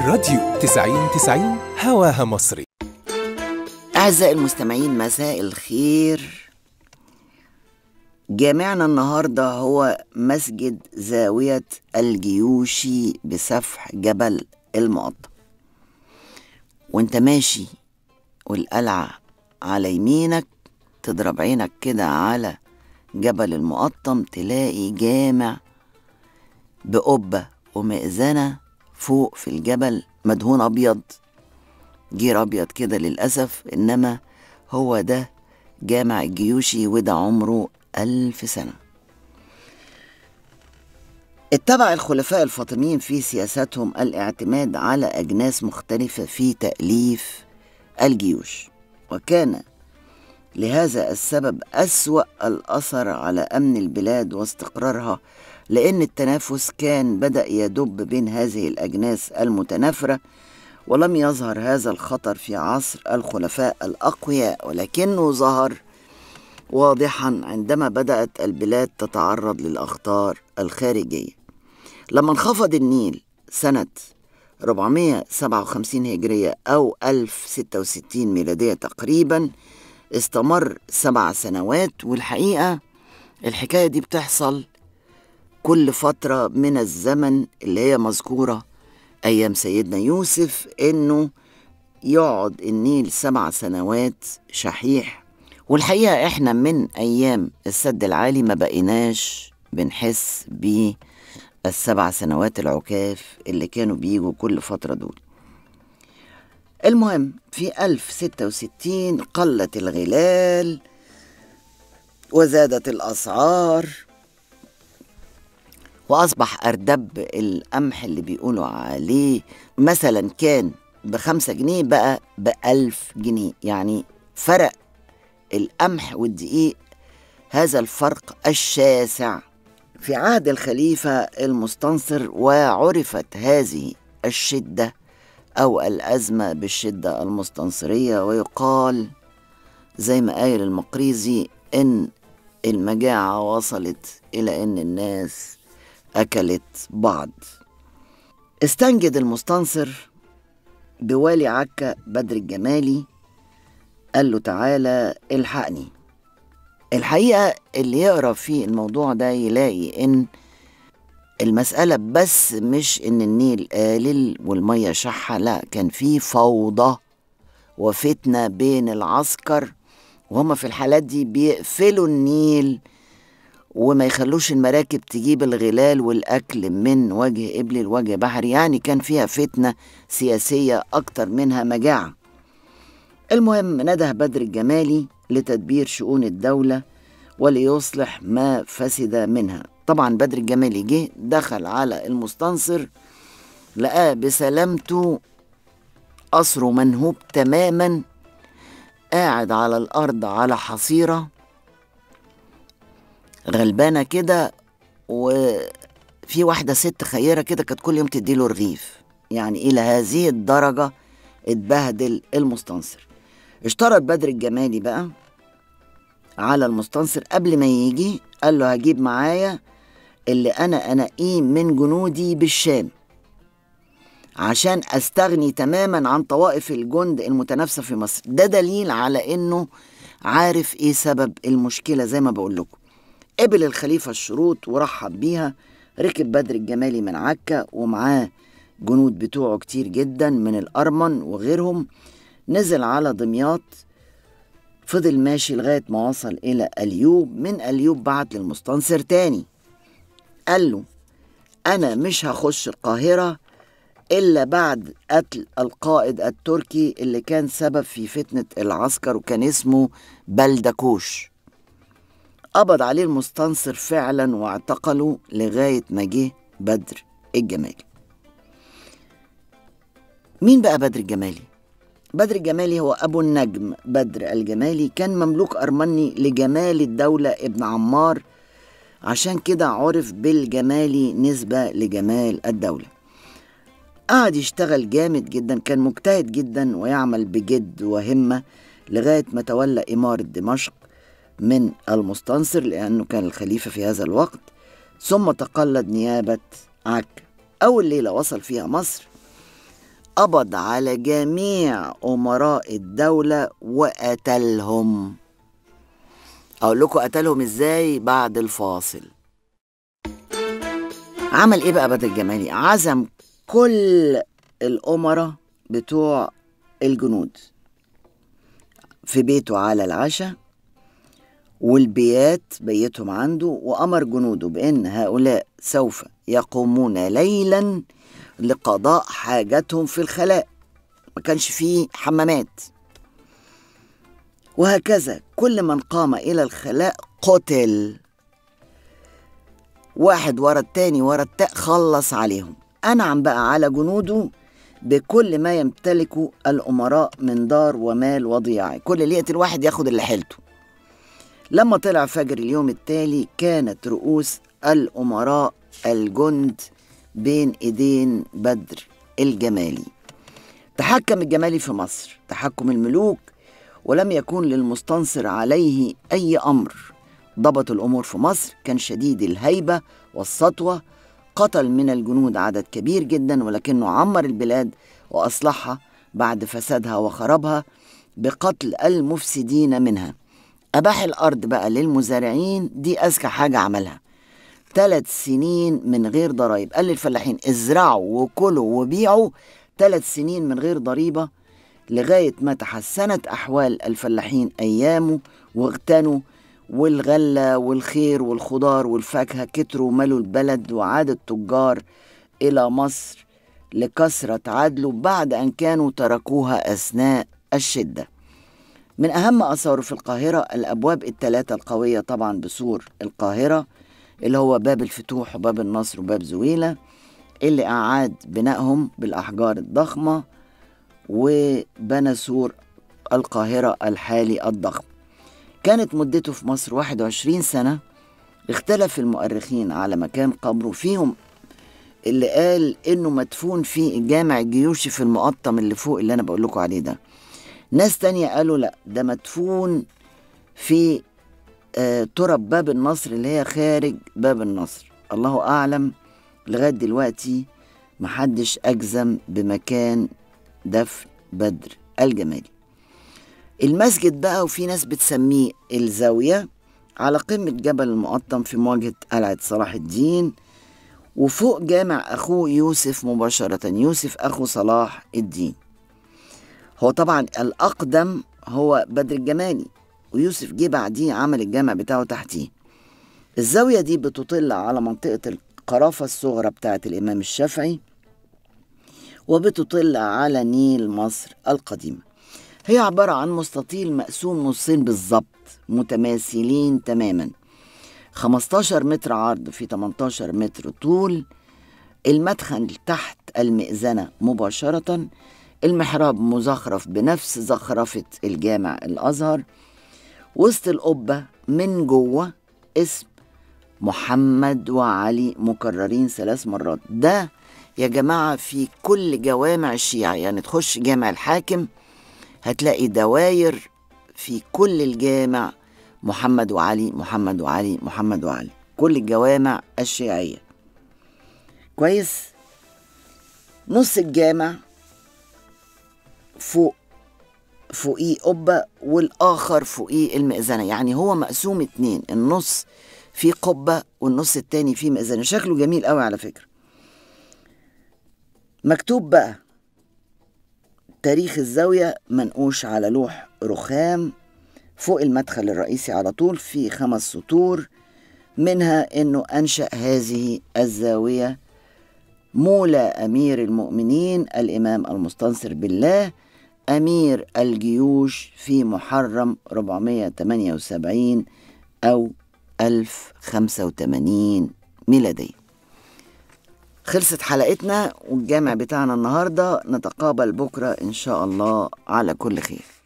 الراديو 90 90 هواها مصري. أعزائي المستمعين مساء الخير. جامعنا النهاردة هو مسجد زاوية الجيوشي بسفح جبل المقطم وأنت ماشي والقلعة على يمينك تضرب عينك كده على جبل المقطم تلاقي جامع بقبة ومئذنة فوق في الجبل مدهون أبيض جير أبيض كده للأسف إنما هو ده جامع الجيوشي وده عمره ألف سنة. اتبع الخلفاء الفاطميين في سياستهم الاعتماد على أجناس مختلفة في تأليف الجيوش وكان لهذا السبب أسوأ الأثر على أمن البلاد واستقرارها لأن التنافس كان بدأ يدب بين هذه الأجناس المتنافرة ولم يظهر هذا الخطر في عصر الخلفاء الأقوياء ولكنه ظهر واضحا عندما بدأت البلاد تتعرض للأخطار الخارجية. لما انخفض النيل سنة 457 هجرية أو 1066 ميلادية تقريبا استمر سبع سنوات والحقيقة الحكاية دي بتحصل كل فترة من الزمن اللي هي مذكورة أيام سيدنا يوسف إنه يقعد النيل سبع سنوات شحيح. والحقيقة إحنا من أيام السد العالي ما بقيناش بنحس بالسبع سنوات العكاف اللي كانوا بيجوا كل فترة دول. المهم في 1066 قلت الغلال وزادت الأسعار. وأصبح أردب القمح اللي بيقولوا عليه مثلا كان بخمسة جنيه بقى بألف جنيه. يعني فرق القمح والدقيق هذا الفرق الشاسع. في عهد الخليفة المستنصر وعرفت هذه الشدة. أو الأزمة بالشدة المستنصرية ويقال زي ما قايل المقريزي إن المجاعة وصلت إلى إن الناس أكلت بعض. استنجد المستنصر بوالي عكا بدر الجمالي قال له تعالى إلحقني. الحقيقة اللي يقرأ في الموضوع ده يلاقي إن المسألة بس مش إن النيل قالل والمية شحة لا كان في فوضى وفتنة بين العسكر وهما في الحالات دي بيقفلوا النيل وما يخلوش المراكب تجيب الغلال والأكل من وجه قبلي لوجه بحري يعني كان فيها فتنة سياسية أكتر منها مجاعة. المهم نده بدر الجمالي لتدبير شؤون الدولة وليصلح ما فسد منها. طبعا بدر الجمالي جه دخل على المستنصر لقاه بسلامته قصره منهوب تماما قاعد على الأرض على حصيرة غلبانة كده وفي واحدة ست خيرة كده كانت كل يوم تديله رغيف. يعني إلى هذه الدرجة اتبهدل المستنصر. اشترط بدر الجمالي بقى على المستنصر قبل ما يجي قال له هجيب معايا اللي أنا أنقيه من جنودي بالشام. عشان أستغني تماما عن طوائف الجند المتنافسة في مصر. ده دليل على إنه عارف إيه سبب المشكلة زي ما بقول لكم. قبل الخليفة الشروط ورحب بيها ركب بدر الجمالي من عكا ومعاه جنود بتوعه كتير جدا من الأرمن وغيرهم. نزل على دمياط فضل ماشي لغاية ما وصل إلى أليوب. من أليوب بعت للمستنصر تاني. قال له أنا مش هخش القاهرة إلا بعد قتل القائد التركي اللي كان سبب في فتنة العسكر وكان اسمه بلدكوش. قبض عليه المستنصر فعلا واعتقله لغاية ما جه بدر الجمالي. مين بقى بدر الجمالي؟ بدر الجمالي هو أبو النجم. بدر الجمالي كان مملوك أرمني لجمال الدولة ابن عمار عشان كده عرف بالجمالي نسبة لجمال الدولة. قعد يشتغل جامد جدا كان مجتهد جدا ويعمل بجد وهمة لغاية ما تولى إمارة دمشق من المستنصر لأنه كان الخليفة في هذا الوقت. ثم تقلد نيابة عكا أول ليلة وصل فيها مصر. قبض على جميع أمراء الدولة وقتلهم. أقول لكم قتلهم إزاي بعد الفاصل. عمل إيه بقى بدر الجمالي عزم كل الأمراء بتوع الجنود في بيته على العشاء والبيات بيتهم عنده وأمر جنوده بأن هؤلاء سوف يقومون ليلا لقضاء حاجتهم في الخلاء. ما كانش فيه حمامات. وهكذا كل من قام إلى الخلاء قتل. واحد ورا التاني ورا التاء خلص عليهم. أنعم بقى على جنوده بكل ما يمتلكه الأمراء من دار ومال وضياع. كل اللي يقتل واحد ياخد اللي حيلته لما طلع فجر اليوم التالي كانت رؤوس الأمراء الجند بين إيدين بدر الجمالي. تحكم الجمالي في مصر تحكم الملوك ولم يكن للمستنصر عليه أي أمر. ضبط الأمور في مصر كان شديد الهيبة والسطوة قتل من الجنود عدد كبير جدا ولكنه عمر البلاد وأصلحها بعد فسادها وخرابها بقتل المفسدين منها. أباح الأرض بقى للمزارعين دي أذكى حاجة عملها. ثلاث سنين من غير ضرائب. قال للفلاحين ازرعوا وكلوا وبيعوا. ثلاث سنين من غير ضريبة. لغاية ما تحسنت أحوال الفلاحين أيامه واغتنوا والغلة والخير والخضار والفاكهة كتروا وملوا البلد وعاد التجار إلى مصر لكثرة عدله بعد أن كانوا تركوها أثناء الشدة. من أهم آثاره في القاهرة الأبواب الثلاثة القوية طبعا بسور القاهرة اللي هو باب الفتوح وباب النصر وباب زويلة اللي أعاد بنائهم بالأحجار الضخمة وبنى سور القاهرة الحالي الضخم. كانت مدته في مصر 21 سنة. اختلف المؤرخين على مكان قبره. فيهم اللي قال إنه مدفون في الجامع الجيوشي في المقطم اللي فوق اللي أنا بقول لكم عليه ده. ناس تانية قالوا لأ ده مدفون في آه باب النصر اللي هي خارج باب النصر. الله أعلم لغاية دلوقتي محدش أجزم بمكان دفن بدر الجمالي المسجد بقى وفي ناس بتسميه الزاوية على قمة جبل المقطم في مواجهة قلعة صلاح الدين وفوق جامع أخوه يوسف مباشرة يوسف أخو صلاح الدين. هو طبعا الأقدم هو بدر الجمالي ويوسف جه بعديه عمل الجامع بتاعه تحتيه. الزاوية دي بتطل على منطقة القرافة الصغرى بتاعة الإمام الشافعي وبتطل على نيل مصر القديمة هي عبارة عن مستطيل مقسوم نصين بالظبط متماثلين تماما. 15 متر عرض في 18 متر طول. المدخل تحت المئذنة مباشرة. المحراب مزخرف بنفس زخرفة الجامع الأزهر. وسط القبة من جوه اسم محمد وعلي مكررين ثلاث مرات. ده يا جماعة في كل جوامع الشيعة يعني تخش جامع الحاكم هتلاقي دواير في كل الجامع محمد وعلي محمد وعلي محمد وعلي كل الجوامع الشيعية. كويس؟ نص الجامع فوق فوقيه قبة والآخر فوقيه المئذنة. يعني هو مقسوم اتنين النص فيه قبة والنص التاني فيه مئذنة. شكله جميل قوي على فكرة. مكتوب بقى. تاريخ الزاوية منقوش على لوح رخام. فوق المدخل الرئيسي على طول في خمس سطور. منها إنه أنشأ هذه الزاوية مولى أمير المؤمنين الإمام المستنصر بالله أمير الجيوش في محرم 478 أو 1085 ميلادية. خلصت حلقتنا والجامع بتاعنا النهارده. نتقابل بكرة إن شاء الله على كل خير.